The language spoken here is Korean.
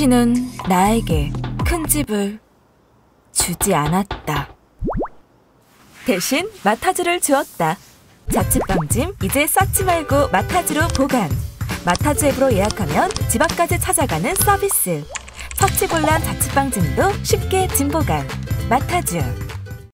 당신은 나에게 큰 집을 주지 않았다. 대신 마타주를 주었다. 자취방짐 이제 쌓지 말고 마타주로 보관. 마타주 앱으로 예약하면 집 앞까지 찾아가는 서비스. 서치곤란 자취방짐도 쉽게 짐 보관. 마타주.